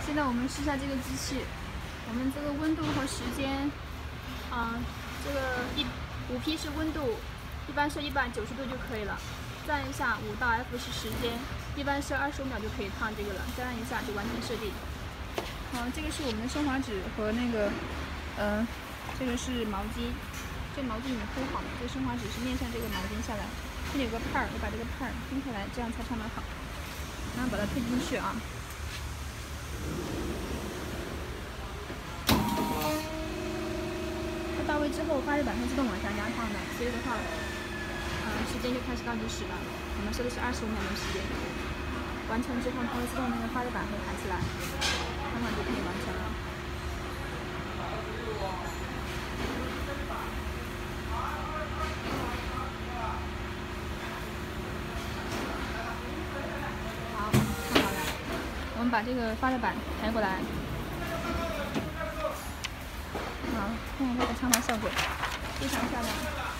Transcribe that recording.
现在我们试一下这个机器，我们这个温度和时间，啊，这个一五 P 是温度，一般是一百九十度就可以了。再按一下五到 F 是时间，一般是二十五秒就可以烫这个了。再按一下就完成设定。好，这个是我们的升华纸和那个，嗯，这个是毛巾，这毛巾已经铺好了，这升华纸是面向这个毛巾下来，这里有个帕儿，我把这个帕儿分开来，这样才烫得好。然后把它推进去啊。到位之后，发热板会自动往下压烫的，所以的话，嗯，时间就开始倒计时了。我们设的是二十五秒钟时间，完成之后它会自动那个发热板会抬起来，那么就可以完成了。好，看好了，我们把这个发热板抬过来。好，看看它的烫发效果，非常漂亮。